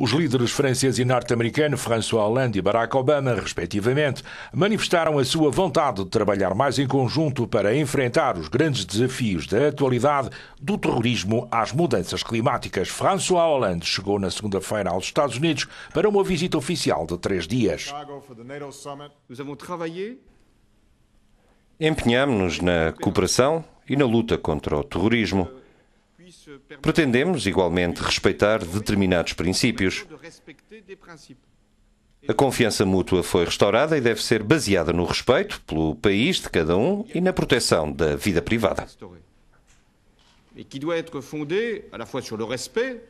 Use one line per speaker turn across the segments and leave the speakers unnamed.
Os líderes francês e norte-americano François Hollande e Barack Obama, respectivamente, manifestaram a sua vontade de trabalhar mais em conjunto para enfrentar os grandes desafios da atualidade, do terrorismo às mudanças climáticas. François Hollande chegou na segunda-feira aos Estados Unidos para uma visita oficial de três dias.
Empenhamos-nos na cooperação e na luta contra o terrorismo. Pretendemos, igualmente, respeitar determinados princípios. A confiança mútua foi restaurada e deve ser baseada no respeito pelo país de cada um e na proteção da vida privada.
Et qui doit être fondée à la fois sur le respect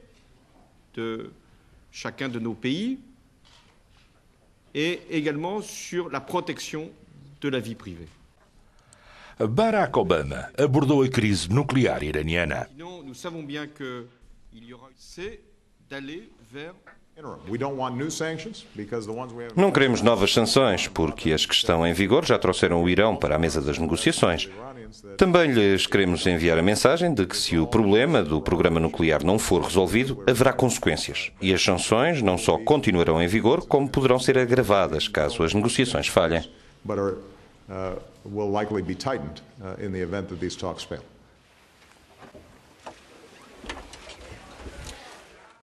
de chacun de nos pays et également sur la protection de la vie privée.
Barack Obama abordou a crise nuclear iraniana.
Não queremos novas sanções, porque as que estão em vigor já trouxeram o Irão para a mesa das negociações. Também lhes queremos enviar a mensagem de que, se o problema do programa nuclear não for resolvido, haverá consequências. E as sanções não só continuarão em vigor, como poderão ser agravadas caso as negociações falhem.
Uh, will likely be tightened uh, in the event that these talks fail.